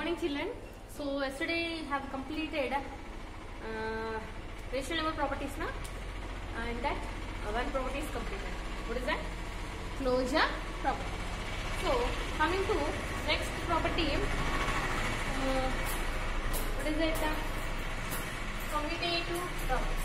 morning children. So yesterday have completed uh, rational number properties na and that uh, one property is completed. What is that? Closure property. So coming to next property, uh, what is it? Uh, commutative property.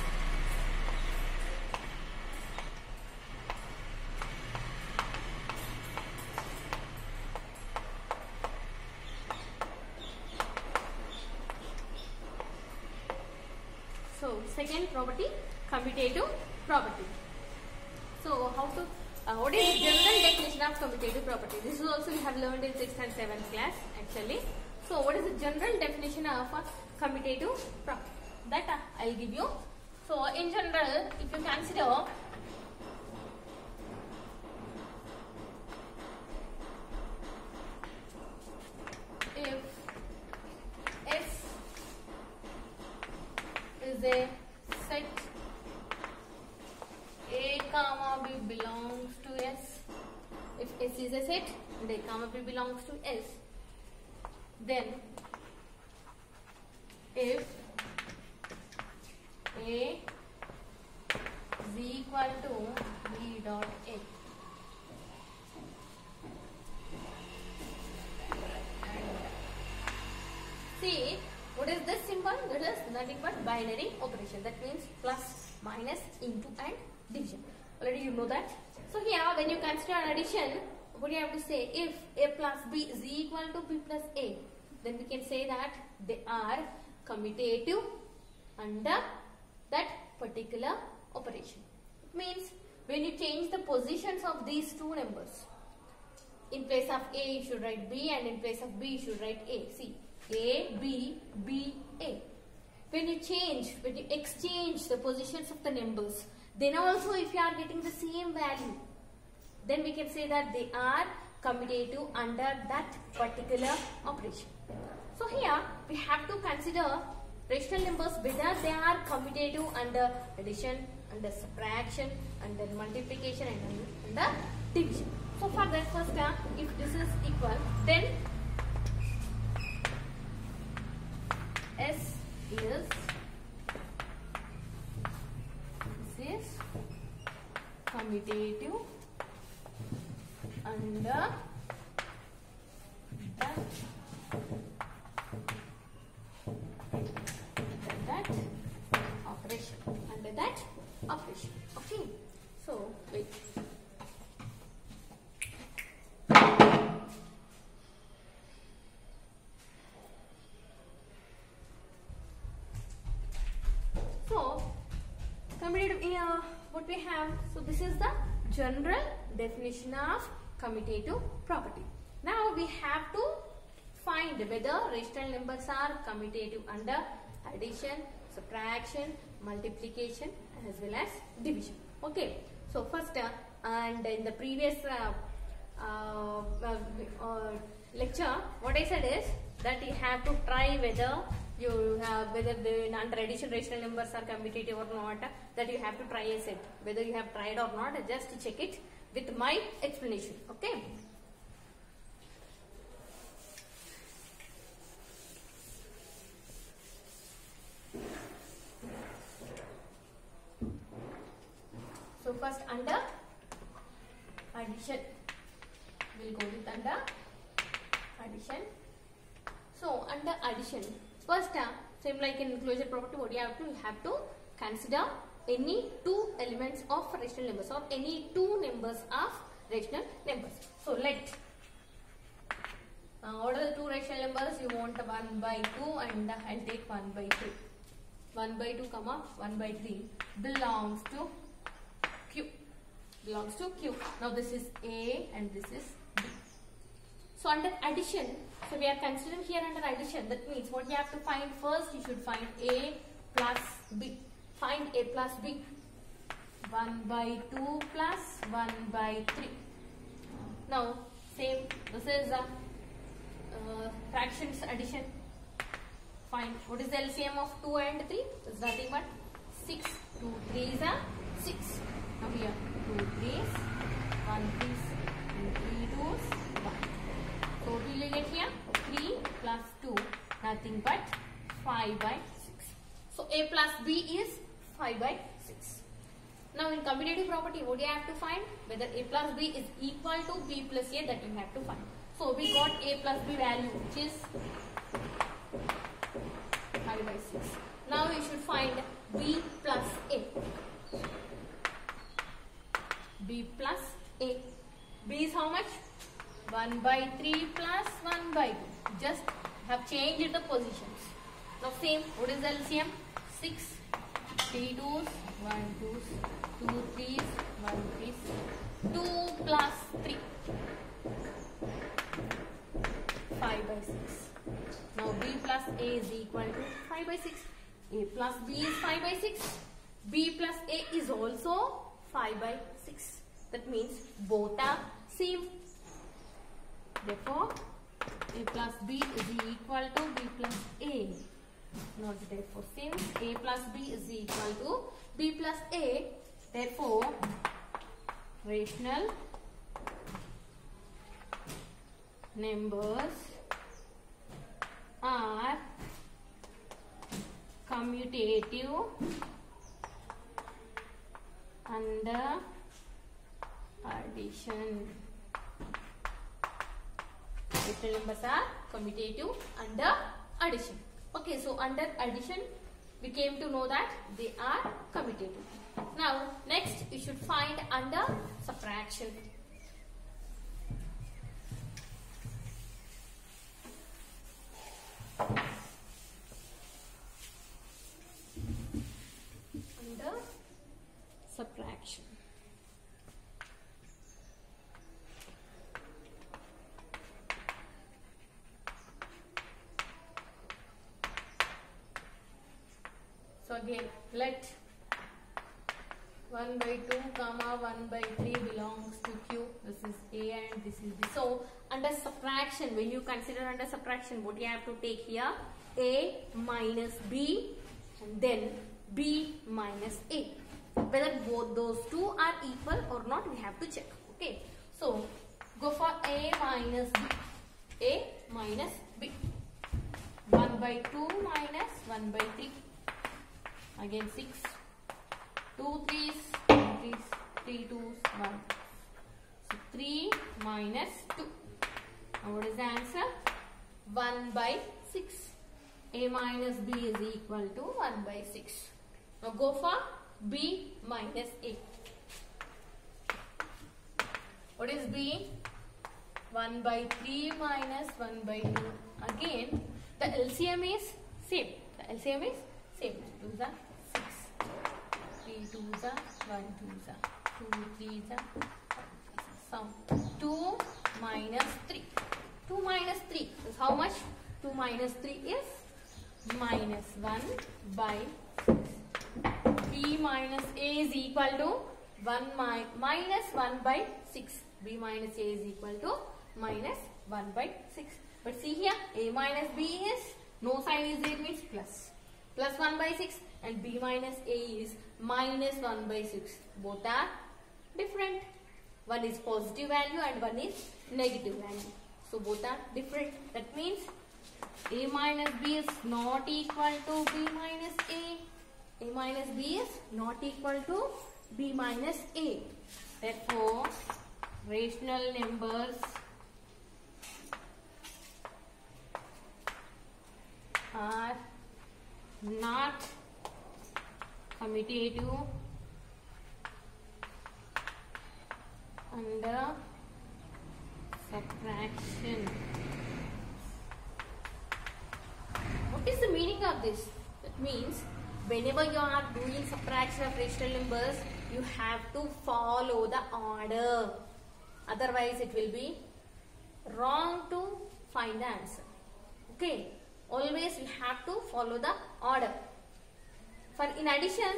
Commutative property. So how to uh, what is general definition of commutative property? This is also we have learned in sixth and seventh class actually. So what is the general definition of a commutative property? That uh, I'll give you. So in general, if you consider if S is a set A comma B belongs to S. If S is a set and A comma Belongs to S, then if A is equal to B dot A. See, what is this symbol? That is nothing but binary operation. That means plus, minus, into and division. Already you know that. So here when you consider an addition, what do you have to say? If A plus B is equal to B plus A, then we can say that they are commutative under that particular operation. It means when you change the positions of these two numbers, in place of A you should write B and in place of B you should write A. See, A, B, B, A. When you change, when you exchange the positions of the numbers, then also if you are getting the same value, then we can say that they are commutative under that particular operation. So here we have to consider rational numbers whether they are commutative under addition, under subtraction, under multiplication and under division. So for that first uh, if this is equal then S is this is commutative under that. That. Operation. Under that operation. Okay. So wait. So commutative uh, what we have. So this is the general definition of commutative property. Now we have to find whether rational numbers are commutative under addition subtraction multiplication as well as division. Okay. So first uh, and in the previous uh, uh, uh, lecture what i said is that you have to try whether you have whether the under addition rational numbers are commutative or not that you have to try a set. Whether you have tried or not just check it with my explanation okay? So first under addition we'll go with under addition. So under addition first uh, same like in closure property what you have to you have to consider any two elements of rational numbers or any two numbers of rational numbers. So let uh, are the two rational numbers? You want 1 by 2 and uh, I'll take 1 by 3 1 by 2 comma 1 by 3 belongs to q. Belongs to q. Now this is a and this is b. So under addition so we are considering here under addition. That means what you have to find first you should find a plus b find a plus b. 1 by 2 plus 1 by 3 now same. This is a uh, fractions addition. Find what is the LCM of 2 and 3 is nothing but 6 2 3s are 6 now here 2 3s 1 3s 2 3 2s 1 total you get here? 3 plus plus 2 nothing but 5 by 6. So a plus b is 5 by 6. Now in commutative property what do you have to find? Whether a plus b is equal to b plus a that you have to find. So we got a plus b value which is 5 by 6. Now you should find b plus a. b plus a. b is how much? 1 by 3 plus 1 by 2. Just have changed the positions. Now same, what is LCM? 6, 3 2s, 1 2s, 2 3s, 1 3s, 2 plus 3. 5 by 6. Now b plus a is equal to 5 by 6. a plus b is 5 by 6. b plus a is also 5 by 6. That means both are same. Therefore, a plus b is equal to b plus a. Not therefore, since a plus b is equal to b plus a, therefore, rational numbers are commutative under addition. Rational numbers are commutative under addition. Okay, so under addition, we came to know that they are commutative. Now, next you should find under subtraction. Under subtraction. So again, let 1 by 2 comma 1 by 3 belongs to Q. This is A and this is B. So under subtraction, when you consider under subtraction, what you have to take here? A minus B and then B minus A. Whether both those two are equal or not, we have to check. Okay. So go for A minus B. A minus B. 1 by 2 minus 1 by 3 again 6 2 threes threes 3 twos 1 so 3 minus 2 now what is the answer? 1 by 6 a minus b is equal to 1 by 6 now go for b minus a. What is b? 1 by 3 minus 1 by 2 again the LCM is same. The LCM is same. 2 are 6 3 2s are 1 2s are 2 3s are sum. 2 minus 3 2 minus 3 is how much? 2 minus 3 is minus 1 by 6 b minus a is equal to 1 mi minus 1 by 6 b minus a is equal to minus 1 by 6 but see here a minus b is no sign is there means plus. Plus 1 by 6 and b minus a is minus 1 by 6. Both are different. One is positive value and one is negative value. So both are different. That means a minus b is not equal to b minus a. a minus b is not equal to b minus a. Therefore, rational numbers are not commutative under subtraction. What is the meaning of this? That means whenever you are doing subtraction of rational numbers, you have to follow the order. Otherwise, it will be wrong to find the answer. Okay. Always you have to follow the order. For in addition,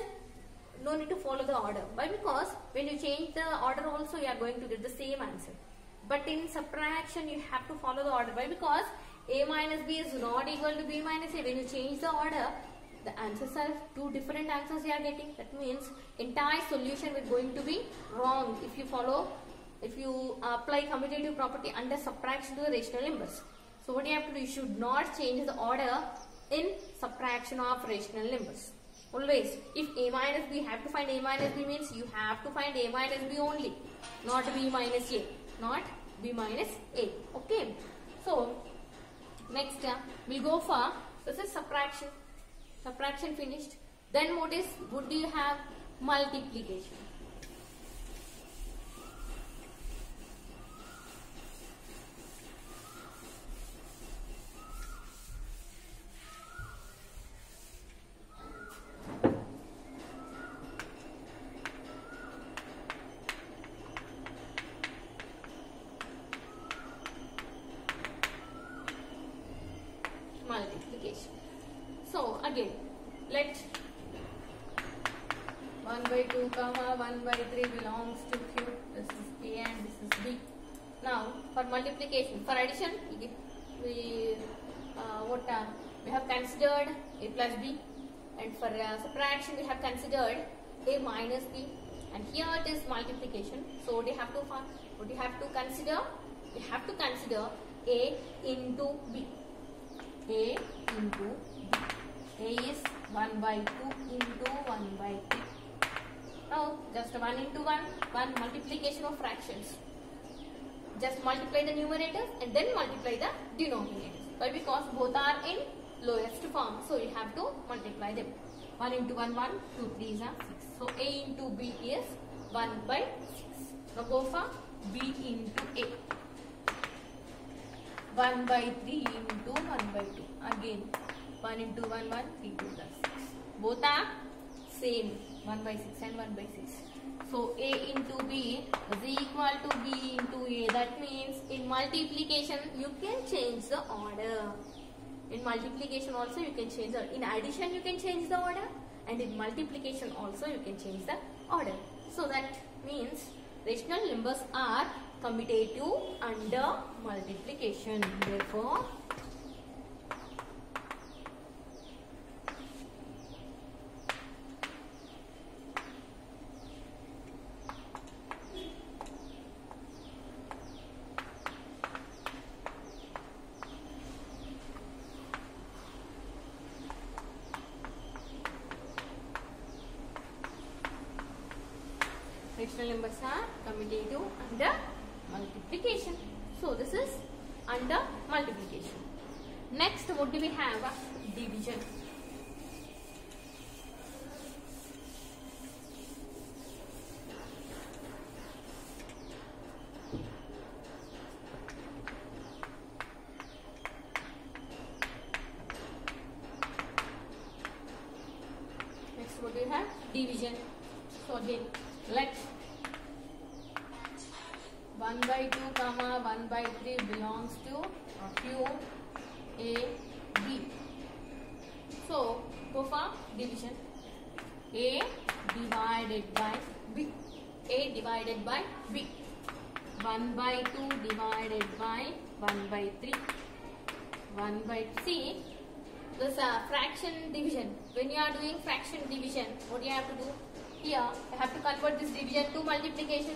no need to follow the order. Why? Because when you change the order also, you are going to get the same answer. But in subtraction, you have to follow the order. Why? Because a minus b is not equal to b minus a. When you change the order, the answers are two different answers you are getting. That means entire solution is going to be wrong if you follow, if you apply commutative property under subtraction to the rational numbers. So what you have to do, you should not change the order in subtraction of rational numbers. Always, if a minus b, have to find a minus b means you have to find a minus b only, not b minus a, not b minus a. Okay. So next uh, we'll go for this is subtraction. Subtraction finished. Then what is what do you have? Multiplication. So again, let 1 by 2 comma 1 by 3 belongs to Q. This is A and this is B. Now for multiplication, for addition, we, we uh, what uh, we have considered A plus B, and for uh, subtraction we have considered A minus B, and here it is multiplication. So what do you have to find? What do you have to consider? You have to consider A into B. A into B. A is 1 by 2 into 1 by 3. Now, just 1 into 1, 1 multiplication of fractions. Just multiply the numerators and then multiply the denominators. Why? Because both are in lowest form. So, you have to multiply them. 1 into 1, 1, 2, 3 is 6. So, A into B is 1 by 6. Now, go for B into A. 1 by 3 into 1 by 2. Again, 1 into 1, 1, 3 2 plus 6. Both are same. 1 by 6 and 1 by 6. So, A into B is equal to B into A. That means in multiplication, you can change the order. In multiplication also, you can change the In addition, you can change the order. And in multiplication also, you can change the order. So, that means rational numbers are commutative under multiplication. Therefore, rational numbers are commutative under multiplication. So this is under multiplication. Next, what do we have? Division. Next, what do you have? Division. So again, let 1 by 2 comma 1 by 3 belongs to Q A B. So go for division. A divided by B. A divided by B. 1 by 2 divided by 1 by 3. 1 by C. This uh, fraction division. When you are doing fraction division, what do you have to do? Here, you have to convert this division to multiplication.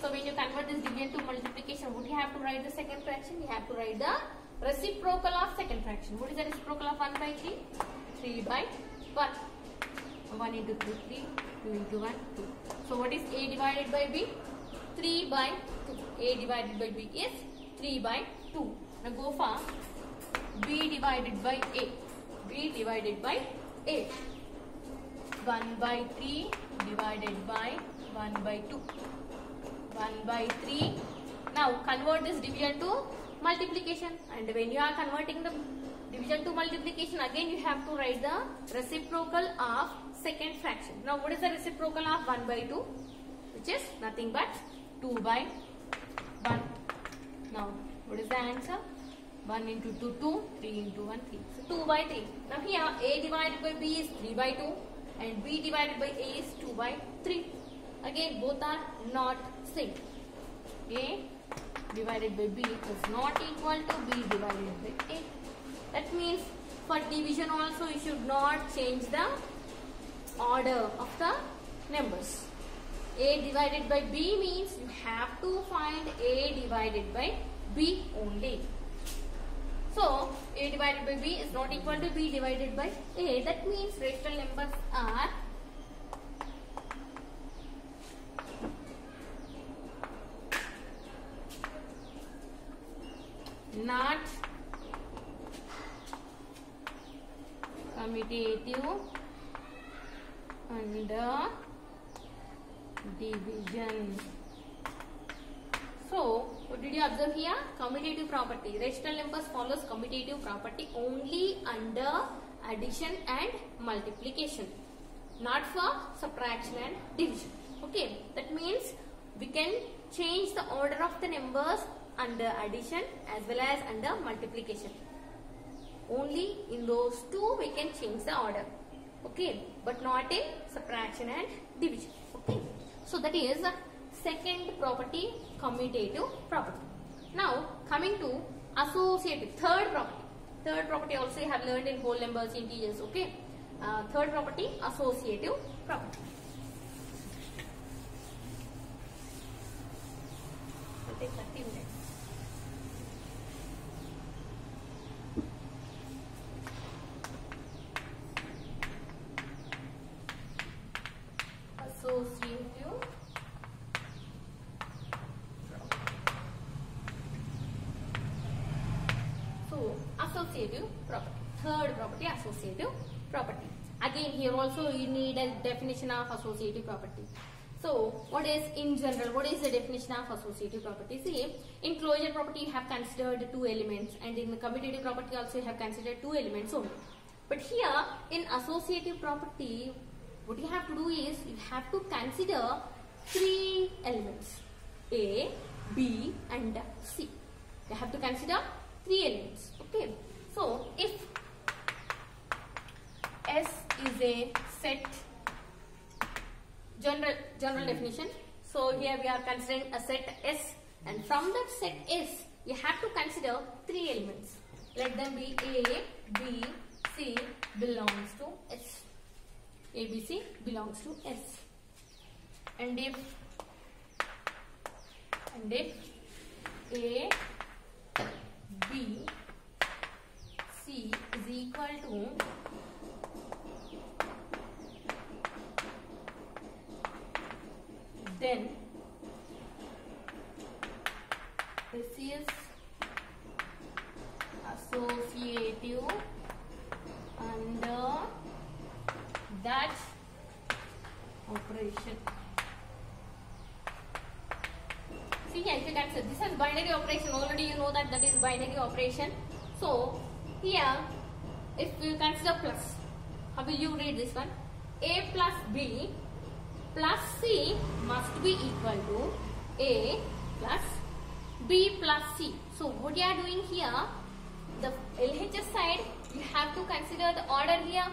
So when you convert this division to multiplication, what you have to write the second fraction? You have to write the reciprocal of second fraction. What is the reciprocal of 1 by 3? 3 by 1. 1 into 3, 3, 2 into 1, 2. So what is A divided by B? 3 by 2. A divided by B is 3 by 2. Now go for B divided by A. B divided by A. 1 by 3 divided by 1 by 2. 1 by 3. Now convert this division to multiplication and when you are converting the division to multiplication again you have to write the reciprocal of second fraction. Now what is the reciprocal of 1 by 2 which is nothing but 2 by 1. Now what is the answer? 1 into 2, 2, 3 into 1, 3. So 2 by 3. Now here A divided by B is 3 by 2 and B divided by A is 2 by 3. Again both are not same. A divided by B is not equal to B divided by A. That means for division also you should not change the order of the numbers. A divided by B means you have to find A divided by B only. So A divided by B is not equal to B divided by A. That means rational numbers are not commutative under uh, division. So, what did you observe here? Commutative property. Rational numbers follows commutative property only under addition and multiplication. Not for subtraction and division. Okay, that means we can change the order of the numbers under addition as well as under multiplication. Only in those two we can change the order. Okay, but not in subtraction and division. Okay, so that is second property, commutative property. Now, coming to associative, third property. Third property also you have learned in whole numbers, integers. Okay, uh, third property, associative property. Will take 30 minutes. associative so associative property third property associative property. Again here also you need a definition of associative property. So what is in general what is the definition of associative property? See in closure property you have considered two elements and in the commutative property also you have considered two elements only. But here in associative property what you have to do is you have to consider three elements A, B and C. You have to consider three elements. Okay. So if S is a set general general hmm. definition. So here we are considering a set S and from that set S you have to consider three elements. Let them be A, B, C belongs to s a b c belongs to S. And if and if A, B, C is equal to then this is associative under that operation. See here, if you consider this is binary operation. Already you know that that is binary operation. So here, if you consider plus, how will you read this one? A plus B plus C must be equal to A plus B plus C. So what you are doing here, the LHS side, you have to consider the order here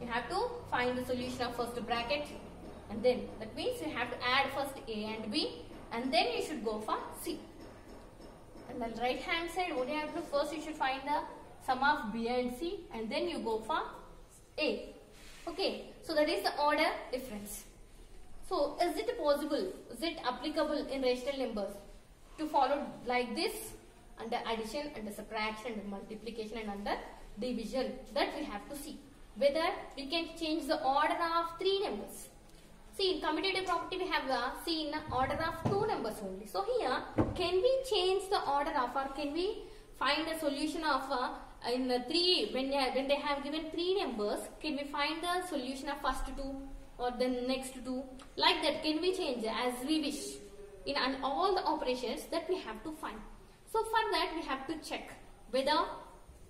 you have to find the solution of first bracket and then that means you have to add first A and B and then you should go for C. The right hand side what you have to first you should find the sum of B and C and then you go for A. Okay, so that is the order difference. So is it possible, is it applicable in rational numbers to follow like this under addition, under subtraction, under multiplication and under division that we have to see whether we can change the order of three numbers. See, in commutative property we have uh, seen order of two numbers only. So here, can we change the order of or can we find a solution of uh, in the three when they, when they have given three numbers? Can we find the solution of first two or the next two? Like that, can we change as we wish in and all the operations that we have to find. So for that we have to check whether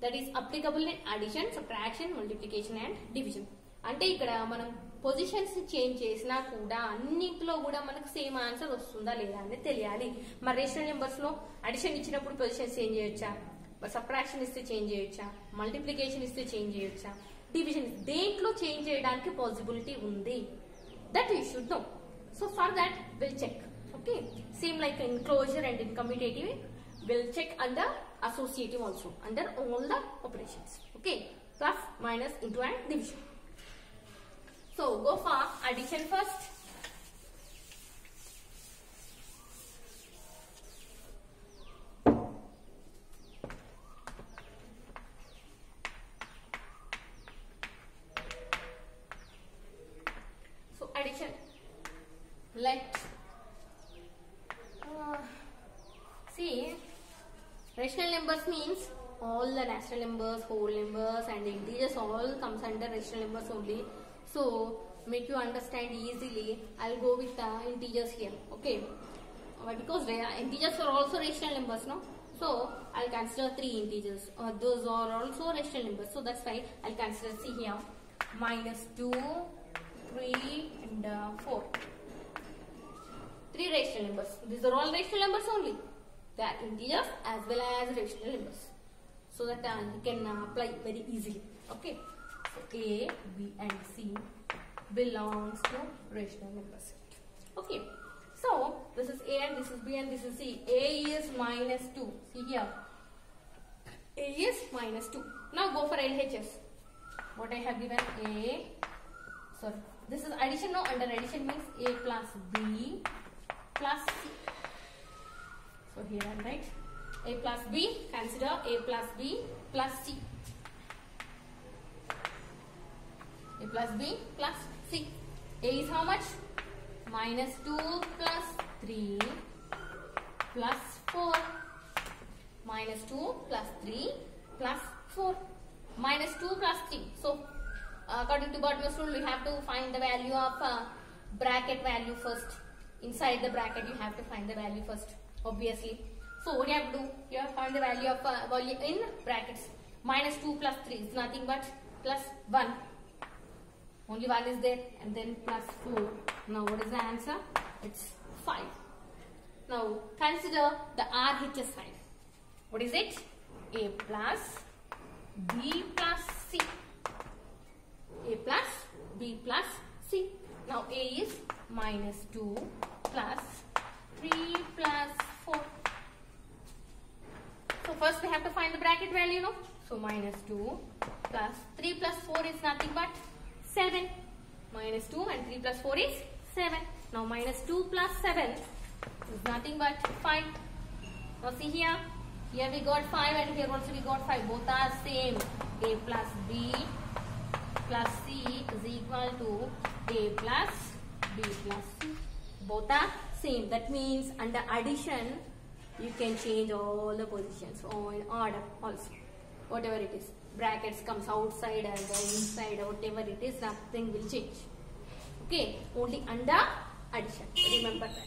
that is applicable in addition, subtraction, multiplication and division. అంటే ఇక్కడ మనం positions change చేసినా కూడా అన్నింటిలో కూడా మనకు same answer వస్తుందా లేదా అనేది తెలియాలి. మరి రేషనల్ నెంబర్స్లో అడిషన్ ఇచ్చినప్పుడు పొజిషన్స్ చేంజ్ చేయొచ్చా? సప్రాక్షన్ ఇస్తే చేంజ్ చేయొచ్చా? మల్టిప్లికేషన్ ఇస్తే చేంజ్ చేయొచ్చా? డివిజన్ దేంట్లో చేంజ్ చేయడానికి పాసిబిలిటీ ఉంది? That you should know so for that will check okay same like enclosure and in will check under associative also under all the operations okay plus minus into and division So go for addition first. So addition. Let uh, see rational numbers means all the rational numbers, whole numbers and integers all comes under rational numbers only. So make you understand easily, I'll go with the integers here. Okay. Uh, because they are, integers are also rational numbers, no? So I'll consider three integers. Uh, those are also rational numbers. So that's why I'll consider see here minus two, three, and uh, four. Three rational numbers. These are all rational numbers only. They are integers as well as rational numbers. So that uh, you can uh, apply very easily. Okay. A, B, and C belongs to rational numbers. Okay. So this is A and this is B and this is C. A is minus 2. See here. A is minus 2. Now go for LHS. What I have given A. Sorry. This is addition now. Under addition means A plus B plus C. So here I write A plus B. Consider A plus B plus C. A plus B plus C. A is how much? Minus 2 plus 3 plus 4. Minus 2 plus 3 plus 4. Minus 2 plus 3. So, according to Gauss rule, we have to find the value of uh, bracket value first. Inside the bracket, you have to find the value first, obviously. So, what you have to do? You have to find the value of uh, value in brackets. Minus 2 plus 3 is nothing but plus 1. Only 1 is there and then plus 4. Now what is the answer? It's 5. Now consider the RHS side. What is it? A plus B plus C. A plus B plus C. Now A is minus 2 plus 3 plus 4. So first we have to find the bracket value, no? So minus 2 plus 3 plus 4 is nothing but 7. Minus 2 and 3 plus 4 is 7. Now minus 2 plus 7 is nothing but 5. Now see here. Here we got 5 and here also we got 5. Both are same. A plus B plus C is equal to A plus B plus C. Both are same. That means under addition you can change all the positions or in order also. Whatever it is brackets comes outside and inside whatever it is nothing will change. Okay only under addition. Remember that.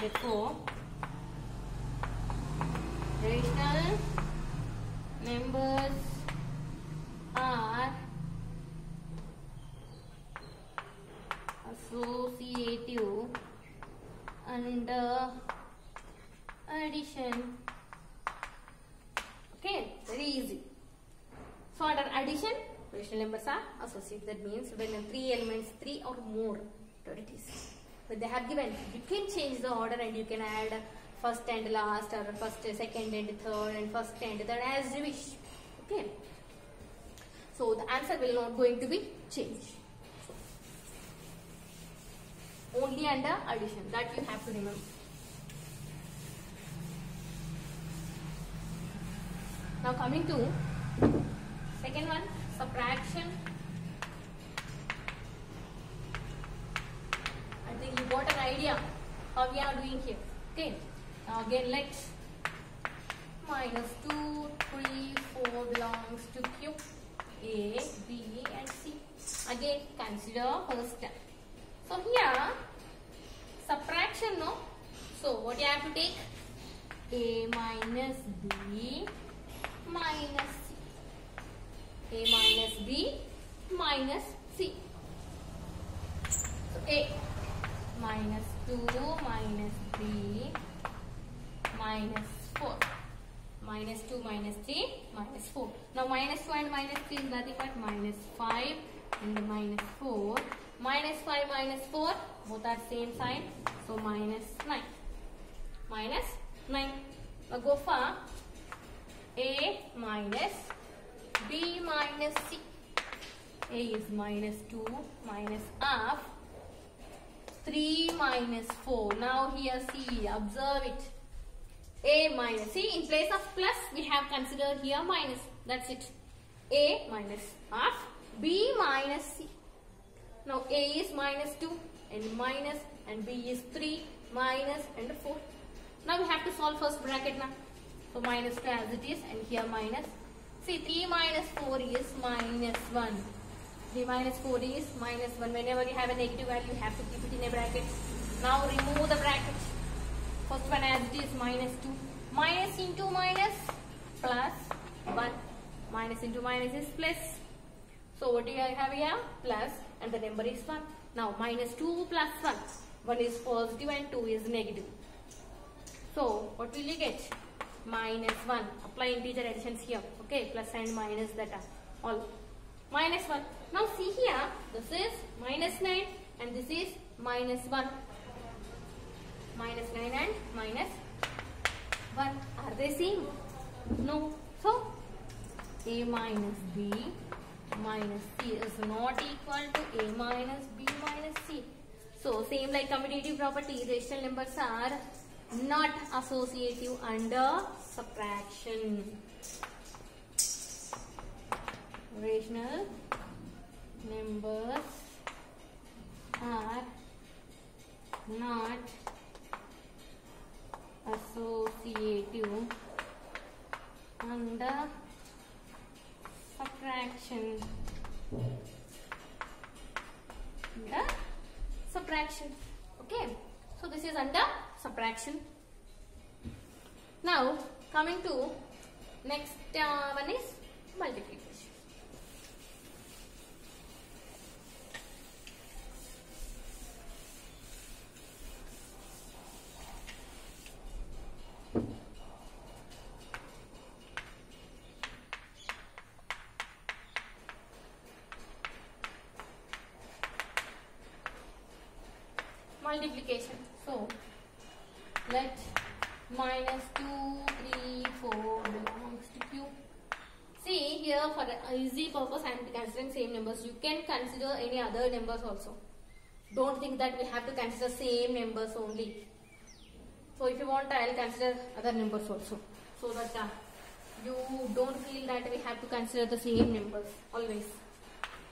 Therefore rational members are associative under addition. Okay very easy so under addition, rational numbers are associated. That means when three elements, three or more, is, when they have given, you can change the order and you can add first and last or first, second and third and first and third as you wish. Okay. So the answer will not going to be changed. Only under addition. That you have to remember. Now coming to Second one, subtraction. I think you got an idea how we are doing here. Okay. Now again, let's minus 2, 3, 4 belongs to Q. A, B and C. Again, consider first step. So here, subtraction, no? So what you have to take? A minus B minus a minus B minus C. So A minus 2 minus B minus 4. Minus 2 minus 3 minus 4. Now minus 2 and minus 3 is nothing but minus 5 and minus 4. Minus 5 minus 4 both are same sign. So minus 9. Minus 9. Now go for A minus minus C. A is minus 2 minus half. 3 minus 4. Now here see, observe it. A minus. See, in place of plus, we have considered here minus. That's it. A minus half. B minus C. Now A is minus 2 and minus and B is 3 minus and 4. Now we have to solve first bracket now. So minus 2 as it is and here minus. See 3 minus 4 is minus 1. 3 minus 4 is minus 1. Whenever you have a negative value, you have to keep it in a bracket. Now remove the bracket. First one as it is minus 2. Minus into minus plus 1. Minus into minus is plus. So what do you have here? Plus and the number is 1. Now minus 2 plus 1. 1 is positive and 2 is negative. So what will you get? Minus 1. Apply integer additions here. Okay, plus and minus that are all. Minus 1. Now see here, this is minus 9 and this is minus 1. Minus 9 and minus 1. Are they same? No. So, a minus b minus c is not equal to a minus b minus c. So, same like commutative property, rational numbers are not associative under subtraction. Rational numbers are not associative under subtraction. Under subtraction. Okay. So this is under subtraction. Now coming to next uh, one is multiplication. Multiplication. So, let minus 2, 3, 4 belongs to Q. See here for easy purpose I am considering same numbers. You can consider any other numbers also. Don't think that we have to consider same numbers only. So if you want I will consider other numbers also. So that uh, you don't feel that we have to consider the same numbers always.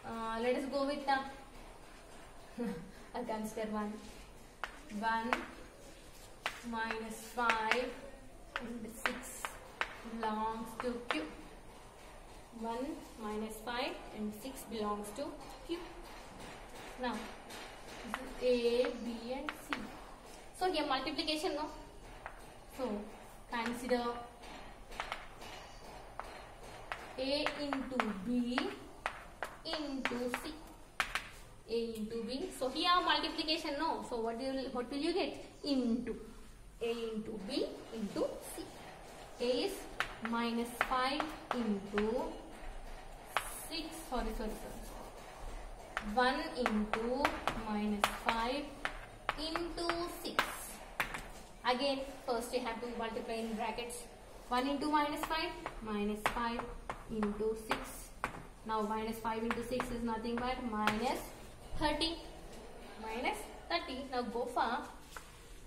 Uh, let us go with the I'll consider one. 1 minus 5 and 6 belongs to Q. 1 minus 5 and 6 belongs to Q. Now, this is A, B and C. So, here multiplication, no? So, consider A into B into C. A into B. So here multiplication no. So what will what will you get? Into A into B into C. A is minus 5 into 6 sorry sorry sorry 1 into minus 5 into 6 again first you have to multiply in brackets 1 into minus 5 minus 5 into 6 now minus 5 into 6 is nothing but minus 30 minus 30. Now go for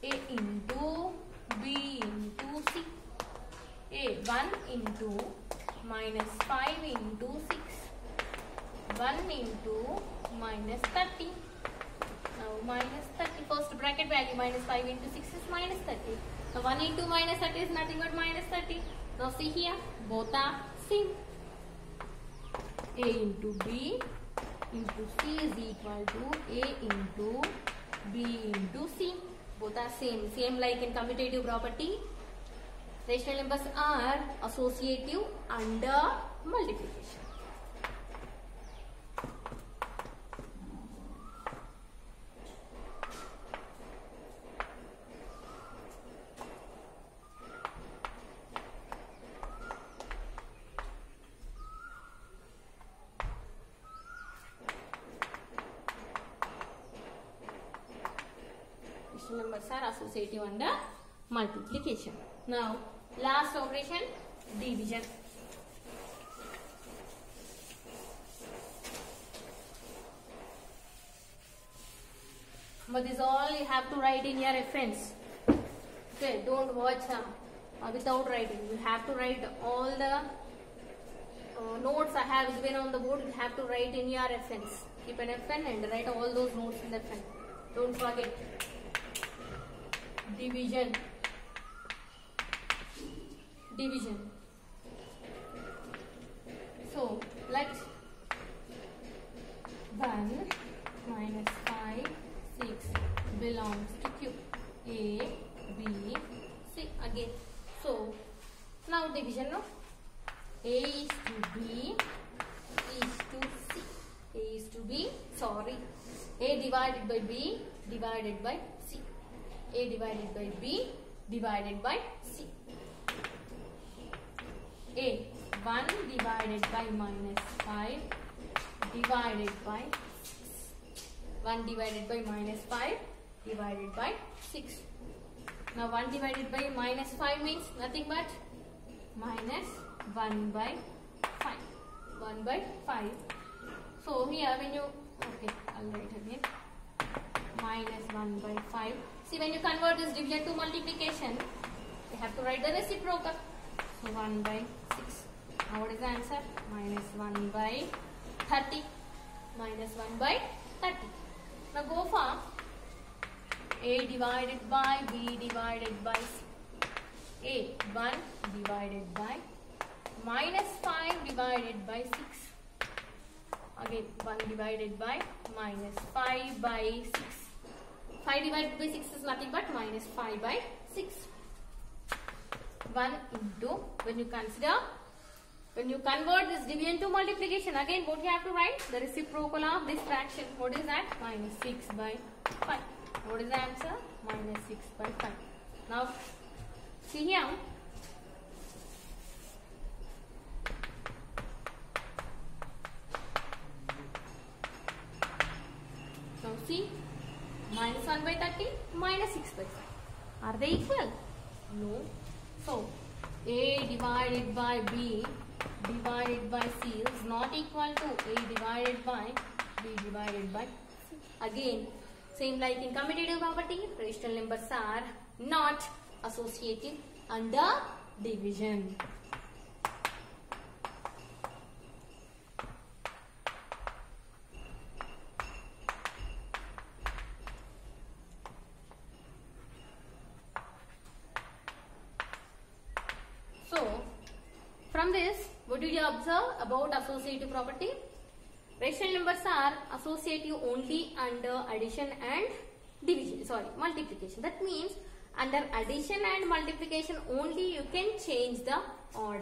A into B into C. A 1 into minus 5 into 6. 1 into minus 30. Now minus 30. First bracket value minus 5 into 6 is minus 30. So 1 into minus 30 is nothing but minus 30. Now see here, both are same. A into B into C is equal to A into B into C. Both are same. Same like in commutative property. Rational numbers are associative under multiplication. Rational numbers are associative under multiplication. Now, last operation division. But this all you have to write in your reference. Okay, don't watch uh, without writing. You have to write all the uh, notes I have given on the board. You have to write in your reference. Keep an pen and write all those notes in the pen. Don't forget. Division. Division. So let 1 minus 5, 6 belongs to Q. A, B, C again. So now division of A is to B is to C. A is to B, sorry. A divided by B divided by C. A divided by B divided by C. A 1 divided by minus 5 divided by 6. 1 divided by minus 5 divided by 6. Now 1 divided by minus 5 means nothing but minus 1 by 5. 1 by 5. So here when you, okay, I'll write again. Minus 1 by 5. See when you convert this division to multiplication, you have to write the reciprocal. So 1 by 6. Now what is the answer? Minus 1 by 30. Minus 1 by 30. Now go for A divided by B divided by C. A 1 divided by minus 5 divided by 6. Again 1 divided by minus 5 by 6. 5 divided by 6 is nothing but minus 5 by 6. 1 into when you consider when you convert this division to multiplication again what you have to write? The reciprocal of this fraction what is that? Minus 6 by 5 what is the answer? Minus 6 by 5 now see here. Now see minus 1 by 30 minus 6 by 5 are they equal? No divided by b divided by c is not equal to a divided by b divided by c. Again same like in commutative property rational numbers are not associated under division So, from this, what did you observe about associative property? Rational numbers are associative only under addition and division, sorry, multiplication. That means under addition and multiplication only you can change the order.